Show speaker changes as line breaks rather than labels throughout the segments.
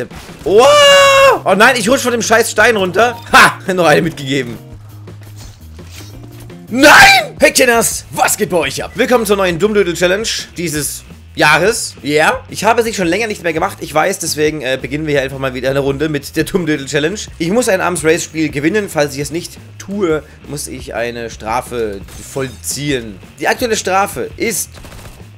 Der oh! oh nein, ich rutsch von dem scheiß Stein runter. Ha! Noch eine mitgegeben. Nein! Hey Kinners, was geht bei euch ab? Willkommen zur neuen Dummdödel Challenge dieses Jahres. Ja. Yeah. Ich habe sie schon länger nicht mehr gemacht. Ich weiß, deswegen äh, beginnen wir hier einfach mal wieder eine Runde mit der Dummdödel Challenge. Ich muss ein Arms Race Spiel gewinnen. Falls ich es nicht tue, muss ich eine Strafe vollziehen. Die aktuelle Strafe ist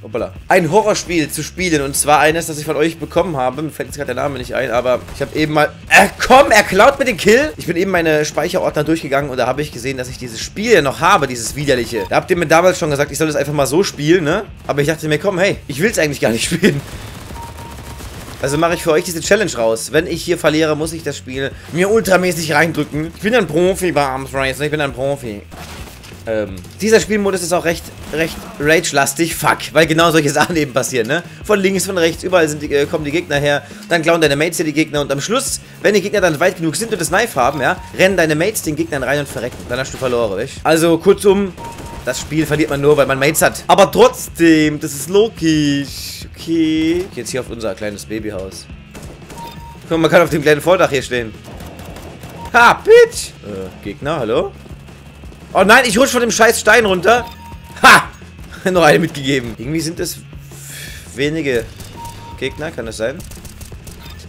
Hoppala. Ein Horrorspiel zu spielen. Und zwar eines, das ich von euch bekommen habe. Mir fällt jetzt gerade der Name nicht ein, aber ich habe eben mal... Äh, komm, er klaut mir den Kill. Ich bin eben meine Speicherordner durchgegangen und da habe ich gesehen, dass ich dieses Spiel ja noch habe, dieses widerliche. Da habt ihr mir damals schon gesagt, ich soll das einfach mal so spielen, ne? Aber ich dachte mir, komm, hey, ich will es eigentlich gar nicht spielen. Also mache ich für euch diese Challenge raus. Wenn ich hier verliere, muss ich das Spiel mir ultramäßig reindrücken. Ich bin ein Profi bei Arms Race. Ich bin ein Profi. Ähm, dieser Spielmodus ist auch recht, recht rage-lastig. Fuck, weil genau solche Sachen eben passieren, ne? Von links, von rechts, überall sind die, äh, kommen die Gegner her. Dann klauen deine Mates hier die Gegner und am Schluss, wenn die Gegner dann weit genug sind und das Knife haben, ja, rennen deine Mates den Gegnern rein und verrecken. Dann hast du verloren, weißt Also, kurzum, das Spiel verliert man nur, weil man Mates hat. Aber trotzdem, das ist logisch. Okay. Jetzt hier auf unser kleines Babyhaus. Guck mal, man kann auf dem kleinen Vordach hier stehen. Ha, Bitch! Äh, Gegner, hallo? Oh nein, ich rutsch von dem scheiß Stein runter. Ha! Noch eine mitgegeben. Irgendwie sind es wenige Gegner, kann das sein?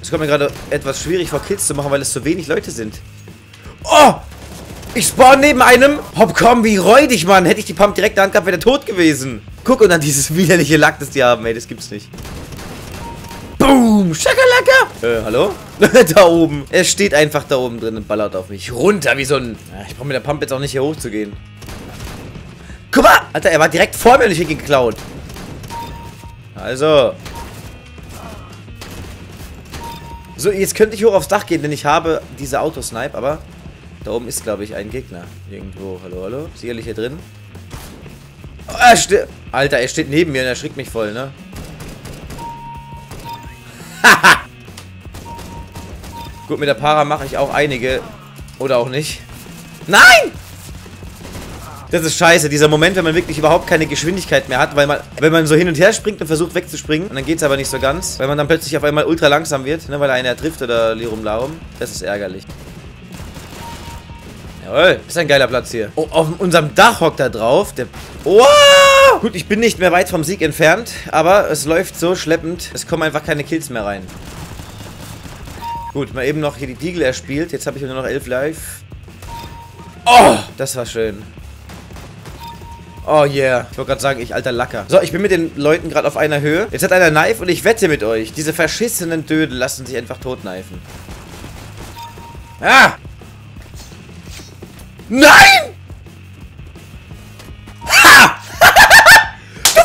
Es kommt mir gerade etwas schwierig vor Kills zu machen, weil es so wenig Leute sind. Oh! Ich spawn neben einem. Hopp, komm, wie räudig, Mann. Hätte ich die Pump direkt in der Hand gehabt, wäre der tot gewesen. Guck, und dann dieses widerliche Lack, das die haben. Ey, das gibt's nicht. Boom! Schakalaka! Äh, hallo? da oben. Er steht einfach da oben drin und ballert auf mich. Runter wie so ein... Ich brauche mit der Pump jetzt auch nicht hier hoch zu gehen. Guck mal! Alter, er war direkt vor mir und ich ihn geklaut. Also. So, jetzt könnte ich hoch aufs Dach gehen, denn ich habe diese Autosnipe, aber da oben ist, glaube ich, ein Gegner. Irgendwo. Hallo, hallo? Sicherlich hier drin. Oh, er Alter, er steht neben mir und er schreckt mich voll, ne? Gut, mit der Para mache ich auch einige. Oder auch nicht. Nein! Das ist scheiße, dieser Moment, wenn man wirklich überhaupt keine Geschwindigkeit mehr hat, weil man, wenn man so hin und her springt und versucht wegzuspringen, und dann geht es aber nicht so ganz, weil man dann plötzlich auf einmal ultra langsam wird, ne, weil einer trifft oder Lirum Larum. Das ist ärgerlich. Jawohl, ist ein geiler Platz hier. Oh, auf unserem Dach hockt er drauf. Der... Oh! Gut, ich bin nicht mehr weit vom Sieg entfernt, aber es läuft so schleppend, es kommen einfach keine Kills mehr rein. Gut, mal eben noch hier die Diegel erspielt. Jetzt habe ich nur noch elf live. Oh, das war schön. Oh yeah. Ich wollte gerade sagen, ich alter Lacker. So, ich bin mit den Leuten gerade auf einer Höhe. Jetzt hat einer Knife und ich wette mit euch. Diese verschissenen Dödel lassen sich einfach totkneifen. Ah! Nein!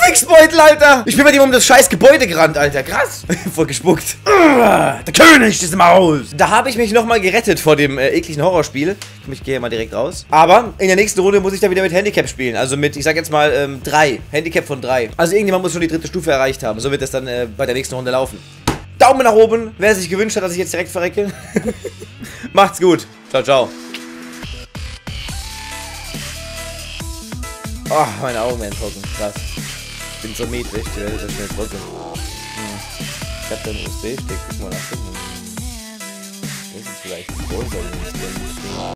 Drecksbeutel, Alter. Ich bin bei dem um das scheiß Gebäude gerannt, Alter. Krass. Voll gespuckt. Der König ist im Haus. Da habe ich mich nochmal gerettet vor dem äh, ekligen Horrorspiel. Ich gehe mal direkt raus. Aber in der nächsten Runde muss ich dann wieder mit Handicap spielen. Also mit, ich sag jetzt mal, ähm, drei. Handicap von drei. Also irgendjemand muss schon die dritte Stufe erreicht haben. So wird es dann äh, bei der nächsten Runde laufen. Daumen nach oben, wer sich gewünscht hat, dass ich jetzt direkt verrecke. Macht's gut. Ciao, ciao. Oh, meine Augen werden trocken. Krass. Ich bin so mietrig, die Welt ist schnell trocken. Hm. Ich hab da einen USB-Stick, guck mal nach. Das ist vielleicht ein großer USB-Stick.